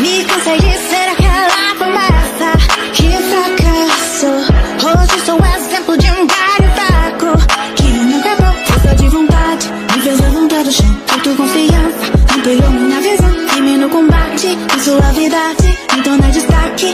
Me cansei de ser aquela promessa que fracassou. Hoje sou exemplo de um galho fraco que não quebrou. Força de vontade, me fez levantar do chão. Faltou confiança, ampliou minha visão. Crime no combate, em suavidade, me então tornei é destaque,